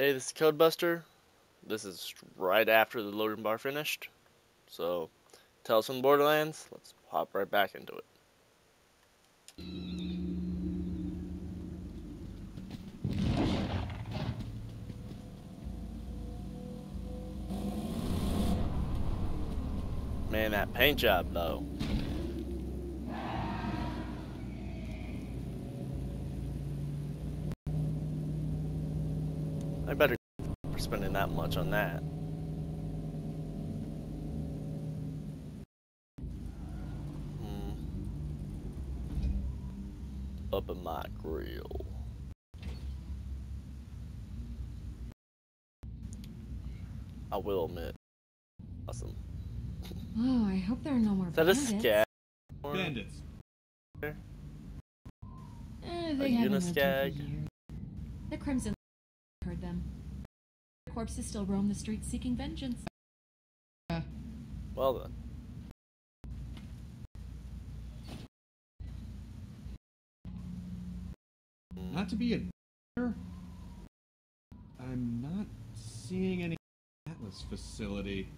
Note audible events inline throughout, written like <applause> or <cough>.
Hey, this is Codebuster. This is right after the loading bar finished. So, Tales from the Borderlands. Let's hop right back into it. Man, that paint job though. I better for spending that much on that. Hmm. Up in my grill. I will admit. Awesome. Oh, I hope there are no more Is that a bandits. scab? Bandits. Eh, A they haven't uniskag? The Crimson heard them. Their corpses still roam the streets seeking vengeance. Well then. Not to be a I'm not seeing any Atlas facility.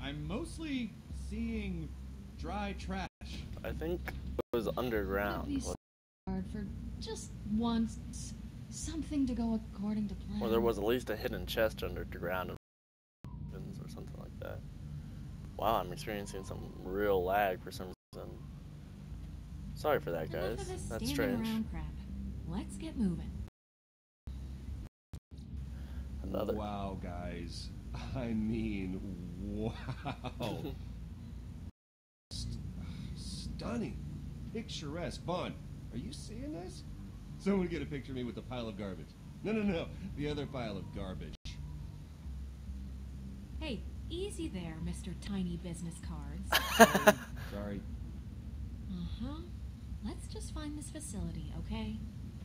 I'm mostly seeing dry trash. I think it was underground. That'd hard for just once. Something to go according to plan. Or there was at least a hidden chest underground or something like that. Wow, I'm experiencing some real lag for some reason. Sorry for that, guys. of That's strange. crap. Let's get moving. Another. Wow, guys. <laughs> I mean, wow. <laughs> St- stunning. Picturesque. Vaughn, are you seeing this? Someone get a picture of me with a pile of garbage. No, no, no. The other pile of garbage. Hey, easy there, Mr. Tiny Business Cards. <laughs> Sorry. Sorry. uh huh. Let's just find this facility, okay?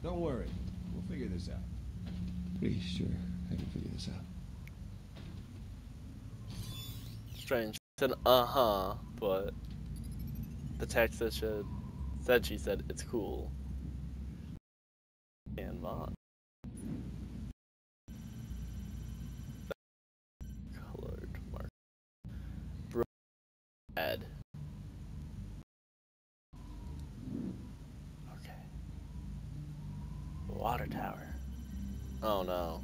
Don't worry. We'll figure this out. Pretty sure I can figure this out. Strange. It said uh huh, but the text that said said she said it's cool. And Vaughn. Colored mark. Red. Okay. Water tower. Oh no.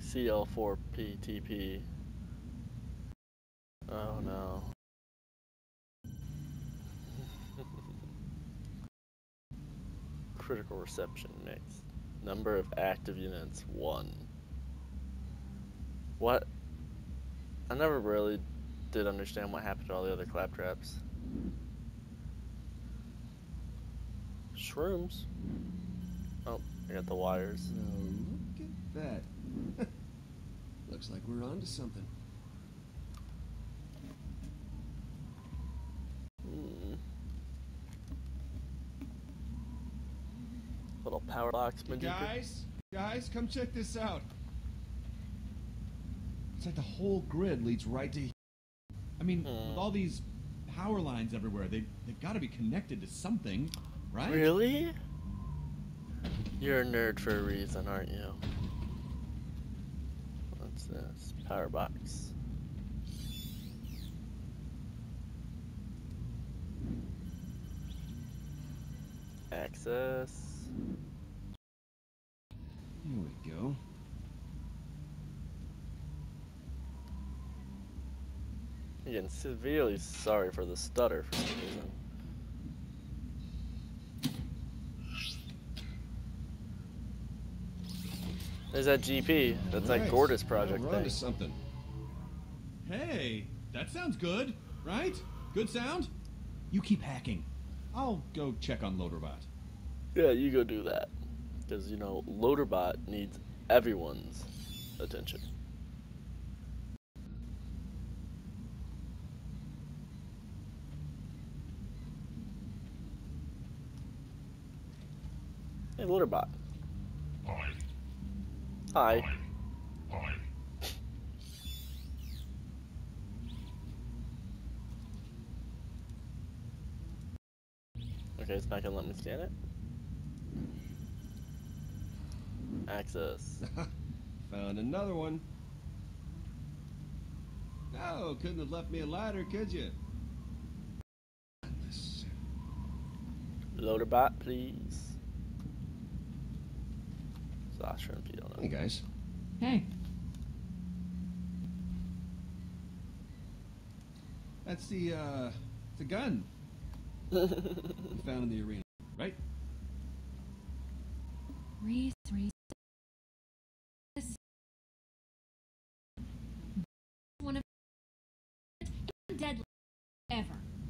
CL4PTP. Oh no. Critical reception mix. Number of active units, one. What? I never really did understand what happened to all the other claptraps. Shrooms. Oh, I got the wires. So look at that. <laughs> Looks like we're onto something. Hmm. Box magician. Guys, guys, come check this out. It's like the whole grid leads right to. I mean, Hmm. with all these power lines everywhere, they they've got to be connected to something, right? Really? You're a nerd for a reason, aren't you? What's this? Power box. Access. Here we go. Again, severely sorry for the stutter for some reason. There's that GP. That's that Alright, Gortys project onto thing. something. Hey, that sounds good, right? Good sound. You keep hacking. I'll go check on Loaderbot. Yeah, you go do that. Because, you know, Loaderbot needs everyone's attention. Hey, Loaderbot. Hi. Okay, it's not gonna let me scan it. Access. <laughs> Found another one. Oh, couldn't have left me a ladder, could you? Loader bot, please. Sasha and Fiona. Hey guys. Hey. That's the uh the gun you <laughs> found in the arena, right? Rhys, Rhys. One of deadly ever.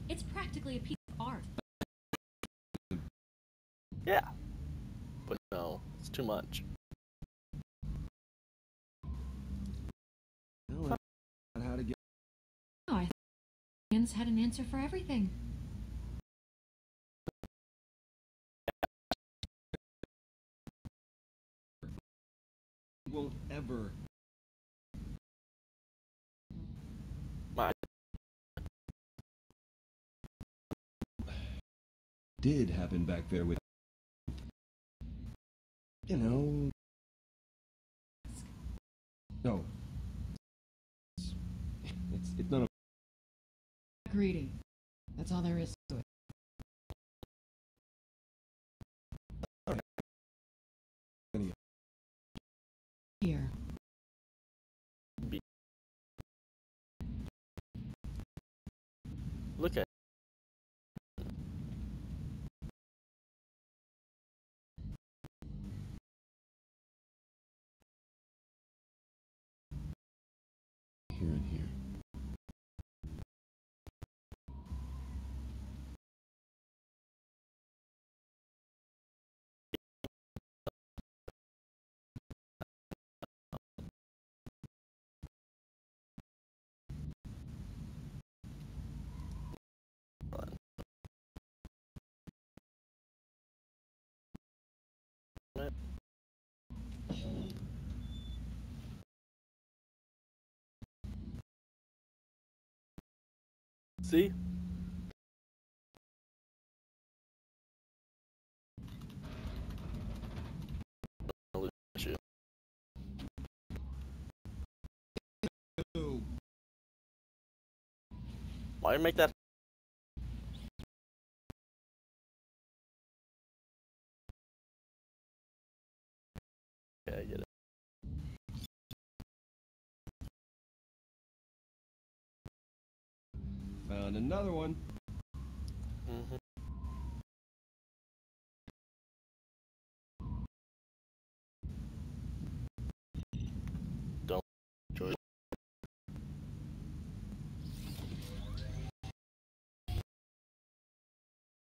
It's practically a piece of art. Yeah. But no, it's too much. Had an answer for everything. won't ever My did happen back there with you know no it's it's, it's none of Greedy. That's all there is See? Why make that? Found another one hmm Don't enjoy.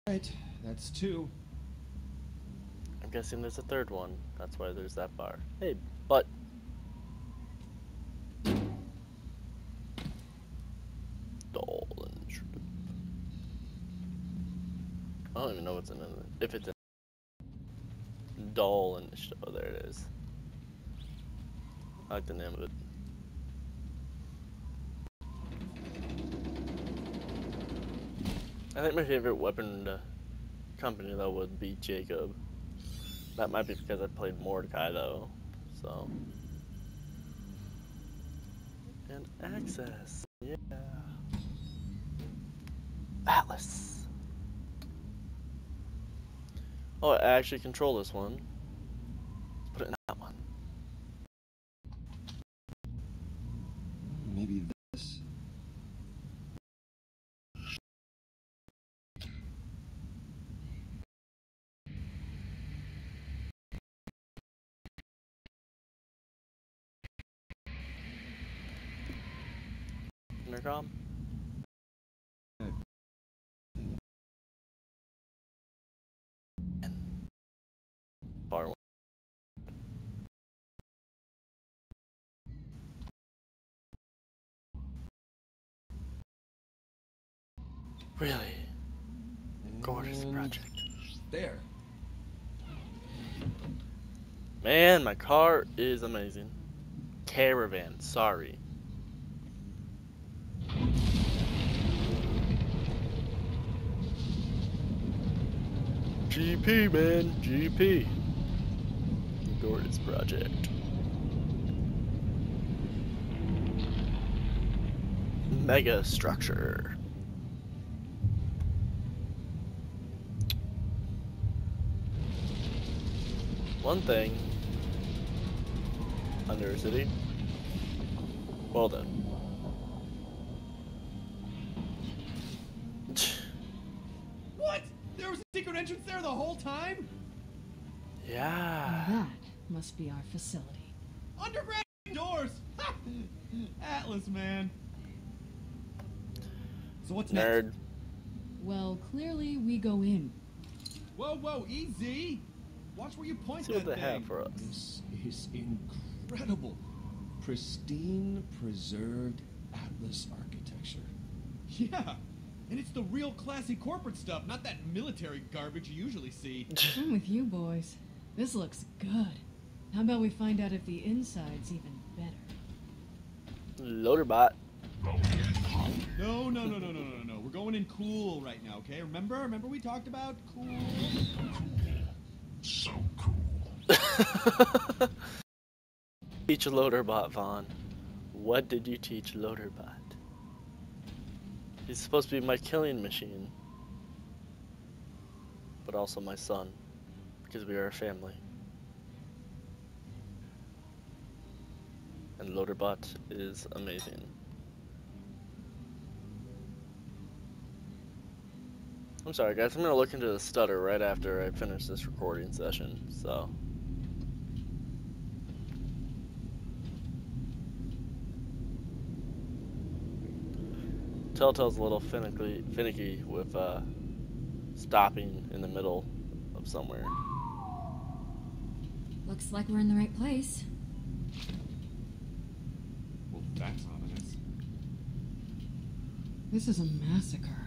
right that's two I'm guessing there's a third one. That's why there's that bar. Hey, but Dolan Strip. I don't even know what's in it. If it's in Dolan Strip. Oh, there it is. I like the name of it. I think my favorite weapon company though would be Jacob. That might be because I played Mordecai though, so. And access, yeah. Atlas. Oh, I actually control this one. Let's put it in that one. maybe this Intercom. Really? Gorgeous And project. there Man, my car is amazing. Caravan, sorry. GP, man, GP. Gorgeous Project. Mega structure. One thing. Under City. Well then. <sighs> What? There was a secret entrance there the whole time? Yeah. That must be our facility. Underground doors! <laughs> Atlas, man. So what's next? Nerd. Well, clearly we go in. Whoa, whoa, easy! Watch where you point See that what they thing. have for us. This is incredible. Pristine, preserved Atlas architecture. Yeah, and it's the real classy corporate stuff, not that military garbage you usually see. <laughs> I'm with you, boys. This looks good. How about we find out if the inside's even better? Loaderbot. No, no, no, no, no, no, no, no. We're going in cool right now, okay? Remember? Remember we talked about cool? <laughs> teach Loaderbot, Vaughn. What did you teach Loaderbot? He's supposed to be my killing machine. But also my son. Because we are a family. And Loaderbot is amazing. I'm sorry guys, I'm gonna look into the stutter right after I finish this recording session, so. Telltale's a little finicky, finicky with uh, stopping in the middle of somewhere. Looks like we're in the right place. Well, that's ominous. This is a massacre.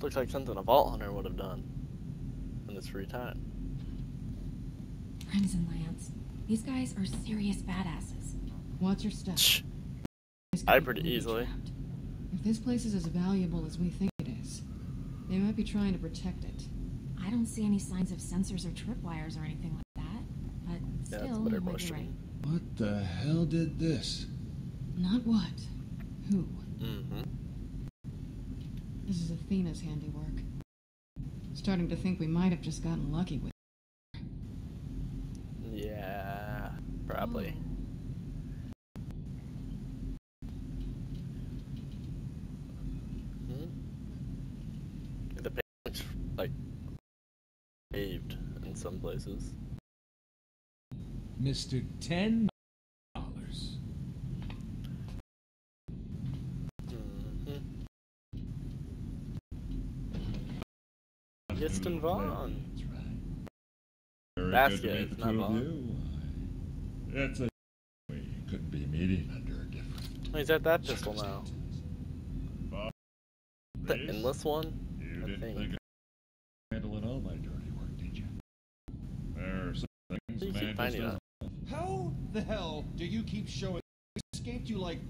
Looks like something a Vault Hunter would have done in his free time. Friends and Lance, these guys are serious badasses. Watch your step. Shh. I could pretty easily. trapped. If this place is as valuable as we think it is, they might be trying to protect it. I don't see any signs of sensors or tripwires or anything like that. But Yeah, that's a still, better might question. be right. What the hell did this? Not what? Who? Mm-hmm. This is Athena's handiwork. Starting to think we might have just gotten lucky with. Yeah, probably. Hmm? The page looks like paved in some places. Mr. Ten Dollars. Mm-hmm. Giston Vaughn. That's. Very Vasquez, good to not Vaughn. you. It's a we couldn't be meeting under a different. He's at that pistol now. Bob, The endless one? You I didn't think. think I handling all my dirty work, did you? There are some things You keep finding doesn't. How the hell do you keep showing? I escaped you like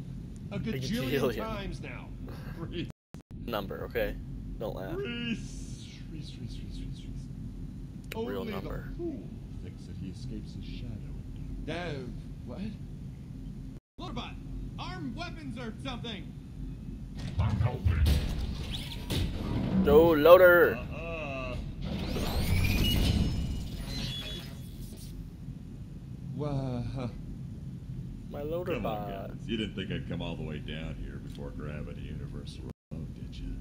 a gajillion. gajillion times now. <laughs> Number, okay. Don't laugh. Rhys, Rhys, Rhys, Rhys, Rhys, Rhys. Real Only number. The fool thinks that he escapes his shadow. No, what? Loaderbot, armed weapons or something. Go loader! Uh-uh. Wha- huh. My loader Come on, guys. You didn't think I'd come all the way down here before grabbing a universal remote, did you?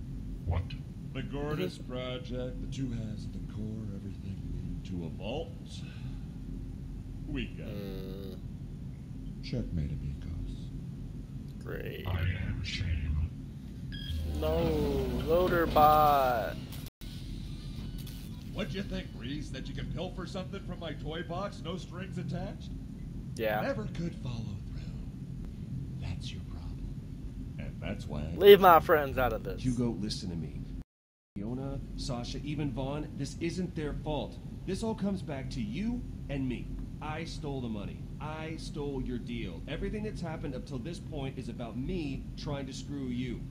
What? The Gortys Project, the two has the core, everything leading to a vault. We got it. Mm, Checkmate, amigos. great. No, loader bot. What'd you think, Rhys? That you can pilfer something from my toy box, no strings attached? Yeah. Never could follow through. That's your problem. And that's why I Leave my friends out of this. Hugo, listen to me. Fiona, Sasha, even Vaughn, this isn't their fault. This all comes back to you and me. I stole the money. I stole your deal. Everything that's happened up till this point is about me trying to screw you.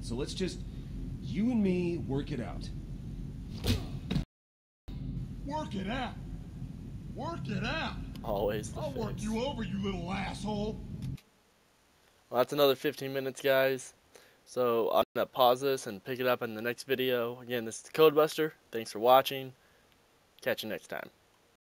So let's just, you and me, work it out. Work it out. Work it out. Always the I'll work you over, you little asshole. Well, that's another 15 minutes, guys. So I'm gonna pause this and pick it up in the next video. Again, this is Codebuster. Thanks for watching. Catch you next time.